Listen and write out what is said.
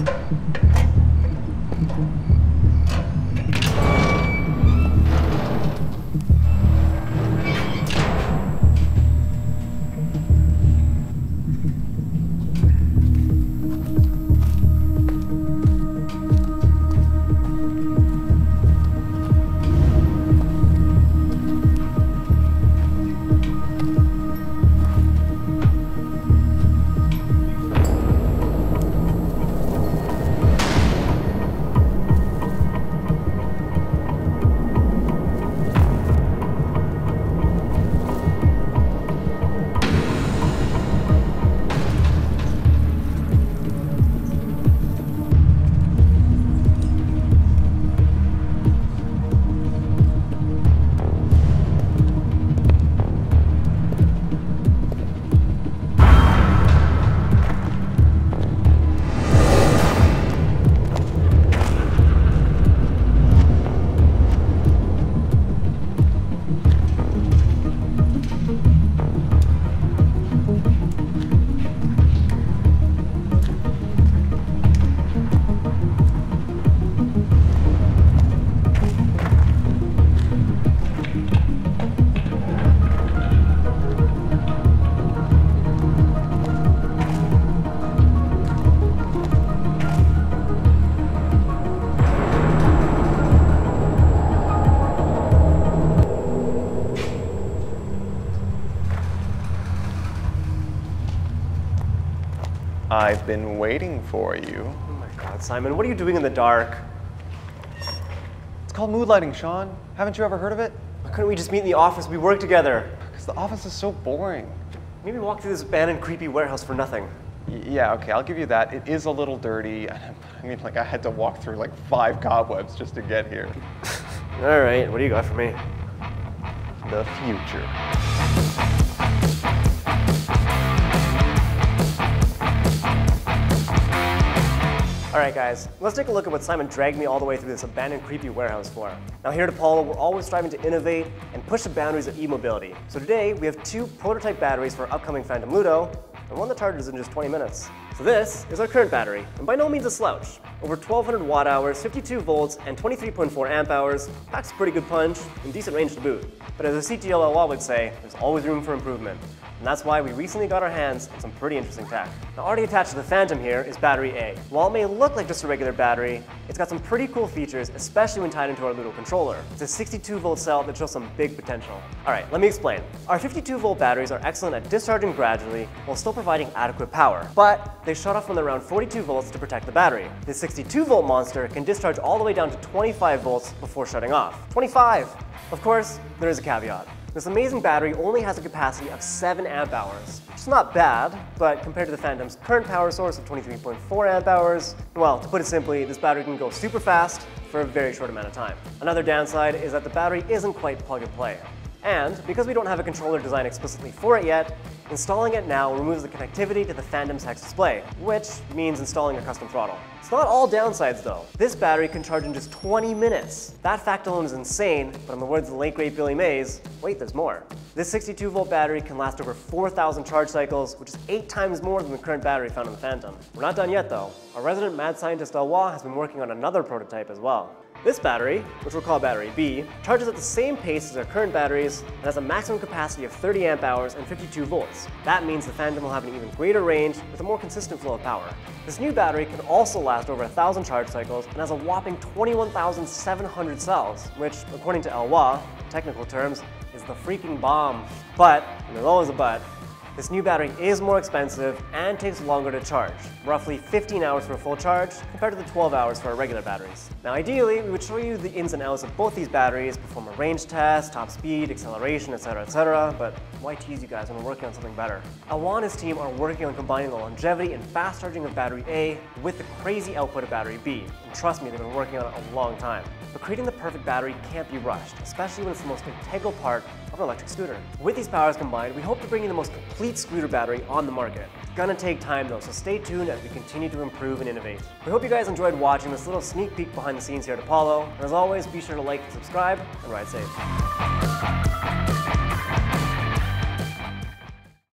Mm-hmm. I've been waiting for you. Oh my god, Simon, what are you doing in the dark? It's called mood lighting, Sean. Haven't you ever heard of it? Why couldn't we just meet in the office? We work together. Because the office is so boring. Maybe walk through this abandoned, creepy warehouse for nothing. Y- yeah, okay, I'll give you that. It is a little dirty. I mean, like, I had to walk through like five cobwebs just to get here. All right, what do you got for me? The future. All right, guys, let's take a look at what Simon dragged me all the way through this abandoned, creepy warehouse for. Now, here at Apollo, we're always striving to innovate and push the boundaries of e-mobility. So today, we have two prototype batteries for our upcoming Phantom Ludo, and one that charges in just 20 minutes. So this is our current battery, and by no means a slouch. Over 1200 watt hours, 52 volts, and 23.4 amp hours, packs a pretty good punch and decent range to boot. But as the CTLL would say, there's always room for improvement. And that's why we recently got our hands on some pretty interesting tech. Now already attached to the Phantom here is battery A. While it may look like just a regular battery, it's got some pretty cool features, especially when tied into our Ludo controller. It's a 62 volt cell that shows some big potential. All right, let me explain. Our 52 volt batteries are excellent at discharging gradually while still providing adequate power, but they shut off when they're around 42 volts to protect the battery. The 62 volt monster can discharge all the way down to 25 volts before shutting off. 25! Of course, there is a caveat. This amazing battery only has a capacity of 7 amp hours, is not bad, but compared to the Phantom's current power source of 23.4 amp hours, well, to put it simply, this battery can go super fast for a very short amount of time. Another downside is that the battery isn't quite plug and play. And because we don't have a controller designed explicitly for it yet, installing it now removes the connectivity to the Phantom's hex display, which means installing a custom throttle. It's not all downsides though. This battery can charge in just 20 minutes. That fact alone is insane, but in the words of the late great Billy Mays, wait, there's more. This 62 volt battery can last over 4,000 charge cycles, which is eight times more than the current battery found in the Phantom. We're not done yet though. Our resident mad scientist Elwha has been working on another prototype as well. This battery, which we'll call battery B, charges at the same pace as our current batteries and has a maximum capacity of 30 amp hours and 52 volts. That means the Phantom will have an even greater range with a more consistent flow of power. This new battery can also last over 1,000 charge cycles and has a whopping 21,700 cells, which, according to Elwha, technical terms, is the freaking bomb. But, and there's always a but, this new battery is more expensive and takes longer to charge, roughly 15 hours for a full charge compared to the 12 hours for our regular batteries. Now ideally, we would show you the ins and outs of both these batteries, perform a range test, top speed, acceleration, etc, etc, but why tease you guys when we're working on something better? Elwha and his team are working on combining the longevity and fast charging of battery A with the crazy output of battery B, and trust me, they've been working on it a long time. But creating the perfect battery can't be rushed, especially when it's the most integral part of an electric scooter. With these powers combined, we hope to bring you the most complete scooter battery on the market. Gonna take time though, so stay tuned as we continue to improve and innovate. We hope you guys enjoyed watching this little sneak peek behind the scenes here at Apollo, and as always, be sure to like and subscribe, and ride safe.